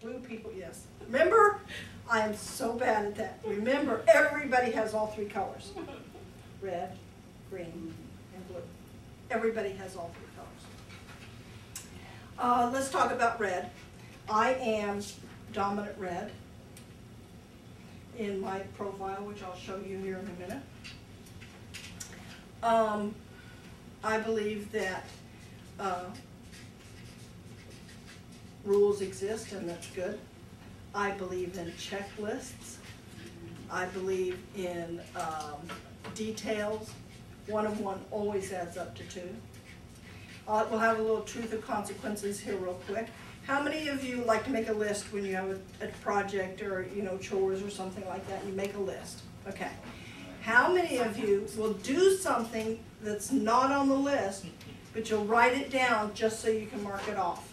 blue, people, yes. Remember, I am so bad at that. Remember, everybody has all three colors. Red, green, and blue. Everybody has all three colors. Uh, let's talk about red. I am dominant red in my profile, which I'll show you here in a minute. Um, I believe that, uh, rules exist and that's good. I believe in checklists. I believe in, um, details. One of one always adds up to two. Uh, we'll have a little truth of consequences here real quick. How many of you like to make a list when you have a, a project or, you know, chores or something like that, you make a list? Okay. How many of you will do something that's not on the list, but you'll write it down just so you can mark it off?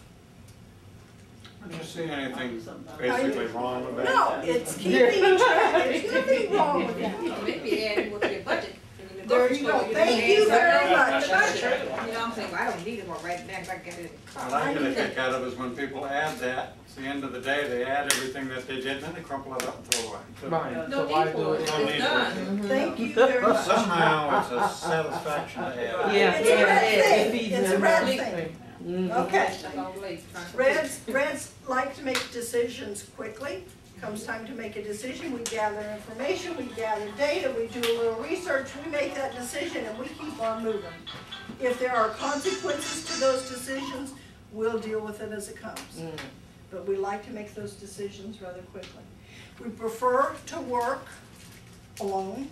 I don't see anything basically wrong with that. No, it's keeping track, there's nothing wrong with that. Maybe add with your budget. in There budget you go. Thank you very much. to the budget. You know what I'm saying, Well, I don't need it, well, right now, I get it What. I get a kick out of is when people add that, it's the end of the day, they add everything that they did, and then they crumple it up and throw it away. So Right, No so why need do for it? it, No need it's for done. Thank you very much. Somehow, it's a satisfaction to add. Yeah, It's a red thing. It's a red thing. Mhm. Okay. That's all late, trying to- Reds, Reds like to make decisions quickly. Comes time to make a decision, we gather information, we gather data, we do a little research, we make that decision and we keep on moving. If there are consequences to those decisions, we'll deal with it as it comes. Mm. But we like to make those decisions rather quickly. We prefer to work alone.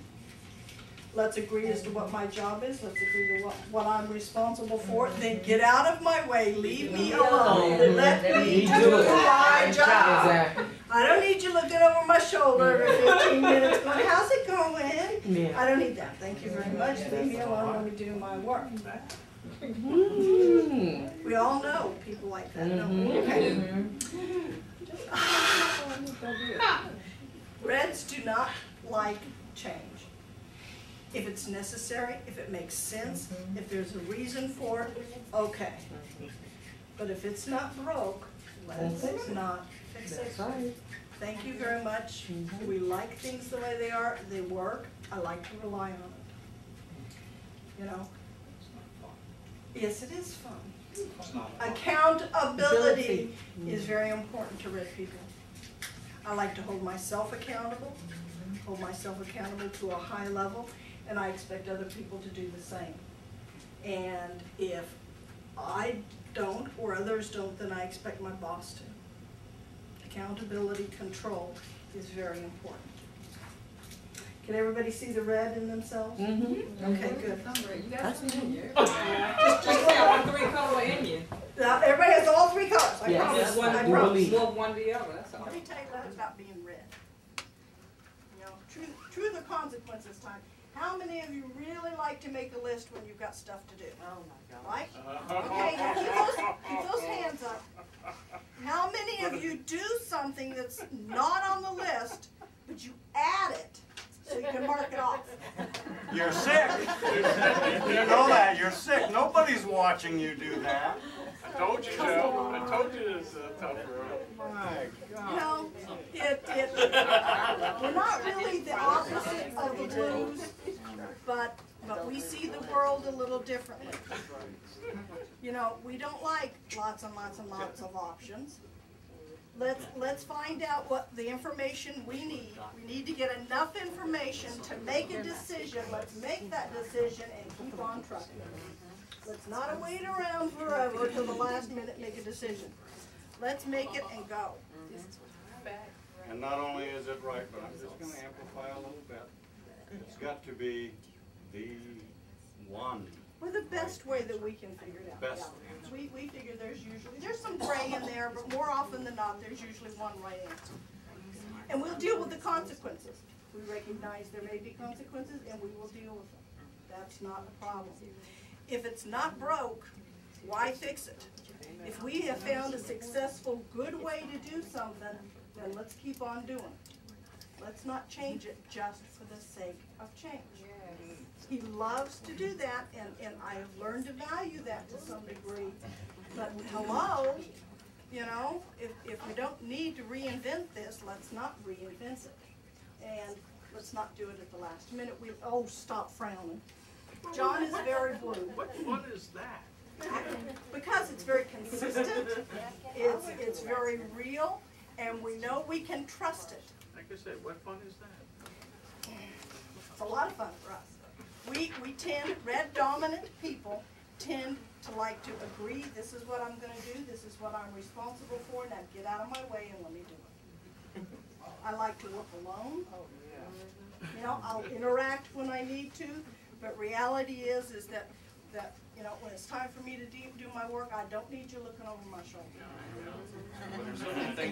Let's agree as to what my job is, let's agree to what, what I'm responsible for, then get out of my way, leave me alone, let me do do my job. I don't need you looking over my shoulder every fifteen minutes going, how's it going? I don't need that, thank you very much, leave me alone, let me do my work. Mm. We all know people like that, don't we? Mhm. Okay. Reds do not like change. If it's necessary, if it makes sense, if there's a reason for it, okay. But if it's not broke, let's not fix it. That's right. Thank you very much. We like things the way they are, they work, I like to rely on it. You know? Yes, it is fun. Accountability is very important to red people. I like to hold myself accountable, hold myself accountable to a high level, and I expect other people to do the same. And if I don't, or others don't, then I expect my boss to. Accountability, control is very important. Can everybody see the red in themselves? Mm -hmm. Okay, good. You got some in you. Just, just have one three color in you. Now, everybody has all three colors, I Yes. promise, Just one, I do promise. believe. more one the other, that's all. Let me tell you what about being red. You know, truth, truth or consequences time. How many of you really like to make a list when you've got stuff to do? Oh, my God. Right? Uh-huh. Okay, now keep those, keep those hands up. How many of you do something that's not on the list, but you add it so you can mark it off? You're sick. You know that, you're sick. Nobody's watching you do that. I told you, Joe. I told you this is a tough road. My You God. know, it, it, we're not really the opposite of the blues, but, but we see the world a little differently. You know, we don't like lots and lots and lots of options. Let's, let's find out what the information we need. We need to get enough information to make a decision. Let's make that decision and keep on trucking. Let's not wait around forever till the last minute, make a decision. Let's make it and go. And not only is it right, but I'm just gonna amplify a little bit. It's got to be the one. Well, the best way that we can figure it out. Best yeah. We, we figure there's usually, there's some gray in there, but more often than not, there's usually one right answer. And we'll deal with the consequences. We recognize there may be consequences and we will deal with them. That's not a problem. If it's not broke, why fix it? If we have found a successful, good way to do something, then let's keep on doing it. Let's not change it just for the sake of change. He loves to do that, and, and I have learned to value that to some degree. But hello, you know, if, if we don't need to reinvent this, let's not reinvent it. And let's not do it at the last minute. We, oh, stop frowning. John is very blue. What, what is that? Because it's very consistent, it's, it's very real, and we know we can trust it. Like I said, what fun is that? It's a lot of fun for us. We, we tend, red dominant people tend to like to agree, this is what I'm gonna do, this is what I'm responsible for, now get out of my way and let me do it. I like to work alone. Oh, yeah. You know, I'll interact when I need to, but reality is, is that, that, you know, when it's time for me to do, do my work, I don't need you looking over my shoulder.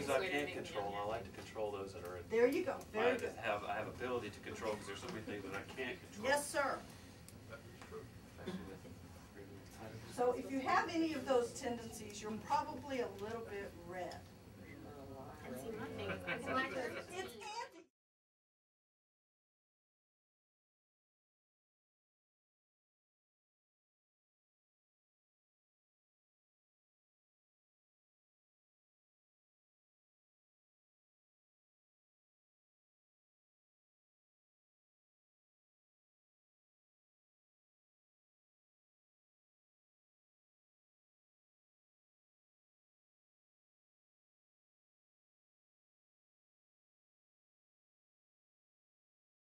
Things I can't control, and I like to control those that are. There you go, I very good. have, I have ability to control, because there's so many things that I can't control. Yes, sir. That's true. Especially with- So if you have any of those tendencies, you're probably a little bit red. And see, my thing is, I see my